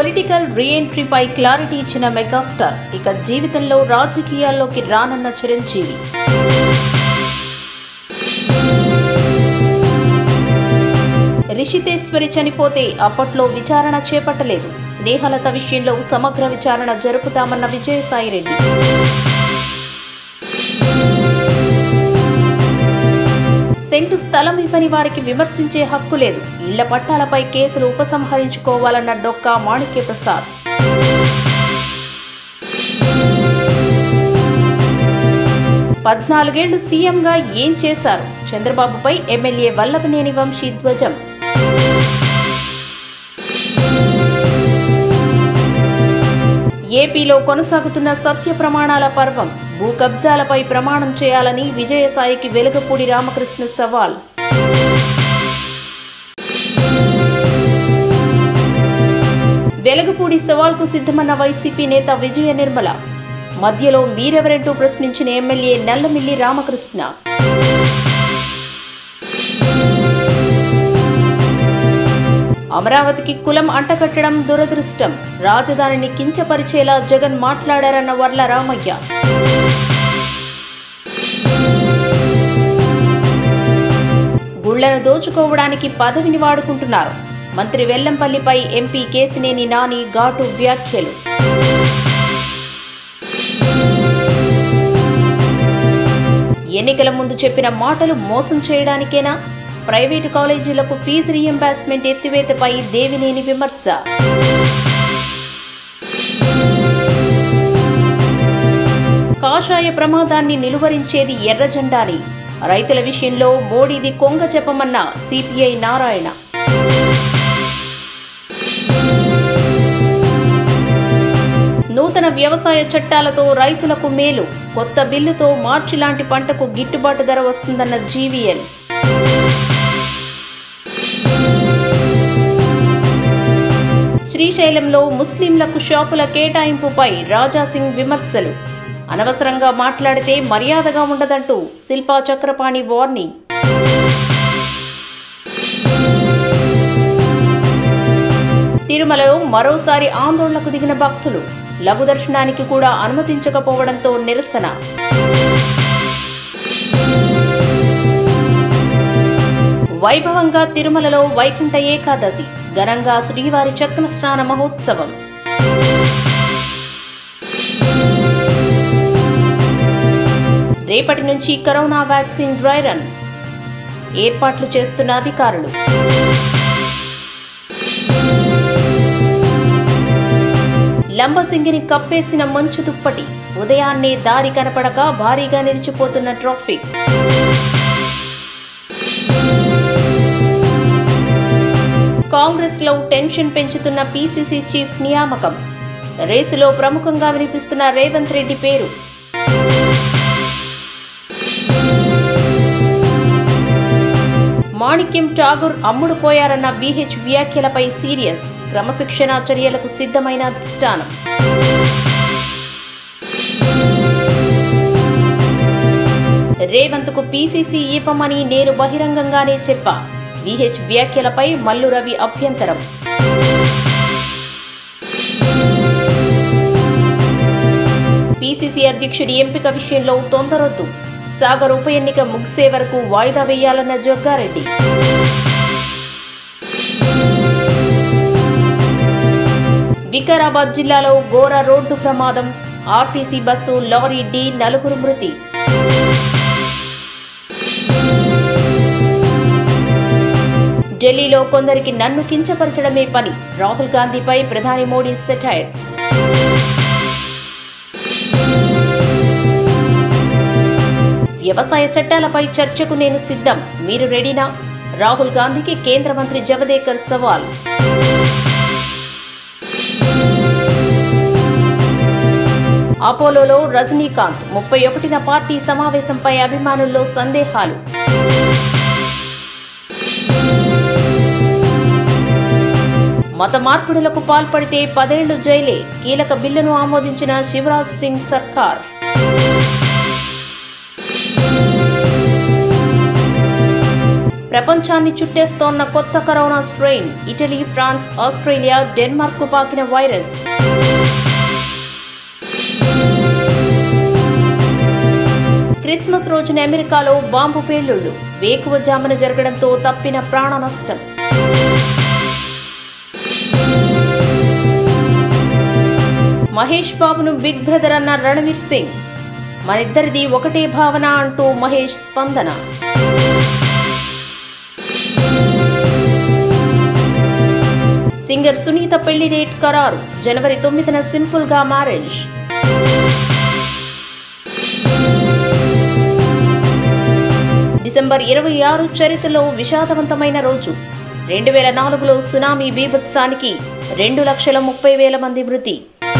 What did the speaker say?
Political రీఎంట్రీపై clarity ఇచ్చిన megastar ఇక జీవితంలో రాజకీయాల్లోకి రానన్న చిరంజీవి. రిషితేశ్వరి చనిపోతే అప్పట్లో విచారణ చేపట్టలేదు. స్నేహలత విషయంలో సమగ్ర విచారణ జరుపుతామన్న విజయసాయిరెడ్డి. సెంటు స్థలం ఇవ్వని వారికి విమర్శించే హక్కు లేదు. ఇళ్ళ పట్టాలపై కేసులు ఉపసంహరించుకోవాలన్న డొక్కా మాణిక్య ప్రసాద్. పద్నాలుగేళ్ళు సీఎంగా ఏం చేశారు? చంద్రబాబుపై ఎమ్మెల్యే వల్లభనేని వంశీ ధ్వజం. ఏపీలో కొనసాగుతున్న సత్య ప్రమాణాల పర్వం. భూ కబ్జాలపై ప్రమాణం చేయాలని విజయసాయికి వెలుగపూడి రామకృష్ణ సవాల్. వెలగపూడి సవాల్కు సిద్ధమన్న వైసీపీ నేత విజయ నిర్మల. మధ్యలో మీరెవరంటూ ప్రశ్నించిన ఎమ్మెల్యే నల్లమిల్లి రామకృష్ణ. అమరావతికి కులం అంటకట్టడం దురదృష్టం. రాజధానిని కించపరిచేలా జగన్ మాట్లాడారన్న వర్ల రామయ్య. గుళ్ళను దోచుకోవడానికి పదవిని వాడుకుంటున్నారు. మంత్రి వెల్లంపల్లిపై ఎంపీ కేసినేని నాని ఘాటు వ్యాఖ్యలు. ఎన్నికల ముందు చెప్పిన మాటలు మోసం చేయడానికేనా? ప్రైవేటు కాలేజీలకు ఫీజు రీఎంబర్స్మెంట్ ఎత్తివేతపై దేవినేని విమర్శ. కాషాయ ప్రమాదాన్ని నిలువరించేది ఎర్ర జెండాని. రైతుల విషయంలో మోడీది కొంగ చెప్పమన్న సిపిఐ నారాయణ. నూతన వ్యవసాయ చట్టాలతో రైతులకు మేలు. కొత్త బిల్లుతో మార్చి లాంటి పంటకు గిట్టుబాటు ధర వస్తుందన్న జీవీఎల్. శ్రీశైలంలో ముస్లింలకు షాపుల కేటాయింపుపై రాజాసింగ్ విమర్శలు. అనవసరంగా మాట్లాడితే మర్యాదగా ఉండదంటూ శిల్పా చక్రపాణి వార్నింగ్. తిరుమలలో మరోసారి ఆందోళనకు దిగిన భక్తులు. లఘు దర్శనానికి కూడా అనుమతించకపోవడంతో నిరసన. వైభవంగా తిరుమలలో వైకుంఠ ఏకాదశి. ఘనంగా శ్రీవారి చక్ర స్నాన మహోత్సవం. రేపటి నుంచి కరోనా వ్యాక్సిన్ డ్రై రన్. ఏర్పాట్లు చేస్తున్న అధికారులు. లంబసింగిని కప్పేసిన మంచు దుప్పటి. ఉదయాన్నే దారి కనపడక భారీగా నిలిచిపోతున్న ట్రాఫిక్. కాంగ్రెస్లో టెన్షన్ పెంచుతున్న పీసీసీ చీఫ్ నియామకం. రేసులో ప్రముఖంగా వినిపిస్తున్న రేవంత్ రెడ్డి పేరు. మాణిక్యం ఠాగూర్ అమ్ముడుపోయారన్న బీహెచ్ వ్యాఖ్యలపై సీరియస్ క్రమశిక్షణా చర్యలకు సిద్ధమైన అధిష్టానం రేవంత్కు పీసీసీ ఇవ్వమని నేను బహిరంగంగానే చెప్పా. వీహెచ్ వ్యాఖ్యలపై మల్లు రవి అభ్యంతరం. పీసీసీ అధ్యక్షుడి ఎంపిక విషయంలో తొందరొద్దు. సాగర్ ఉప ఎన్నిక ముగిసే వరకు వాయిదా వేయాలన్న జగ్గారెడ్డి. వికారాబాద్ జిల్లాలో ఘోర రోడ్డు ప్రమాదం ఆర్టీసీ బస్సు లారీ డి నలుగురు మృతి. మీలో కొందరికి నన్ను కించపరచడమే పని. రాహుల్ గాంధీపై ప్రధాని మోడీ సెటైర్ వ్యవసాయ చట్టాలపై చర్చకు నేను సిద్ధం. మీరు రెడీనా? రాహుల్ గాంధీకి కేంద్ర మంత్రి జవదేకర్ సవాల్. అపోలోలో రజనీకాంత్ ముప్పై ఒకటిన పార్టీ సమావేశంపై అభిమానుల్లో సందేహాలు. మత మార్పిడులకు పాల్పడితే పదేళ్ళు జైలే. కీలక బిల్లును ఆమోదించిన శివరాజ్ సింగ్ సర్కార్. ప్రపంచాన్ని చుట్టేస్తోన్న కొత్త corona strain. Italy France Australia Denmark పాకిన virus. Christmas రోజున అమెరికాలో బాంబు పేలుళ్ళు వేకువజామున జరగడంతో తప్పిన ప్రాణ నష్టం. మహేష్ బాబును బిగ్ బ్రదర్ అన్న రణవీర్ సింగ్. మనిద్దరిది ఒకటే భావన అంటూ మహేష్ స్పందన. సింగర్ సునీత పెళ్ళి డేట్ ఖరారు. జనవరి తొమ్మిదిన సింపుల్గా మ్యారేజ్. డిసెంబర్ ఇరవై ఆరు చరిత్రలో విషాదవంతమైన రోజు. రెండు వేల నాలుగులో సునామీ బీభత్సానికి రెండు లక్షల ముప్పై వేల మంది మృతి.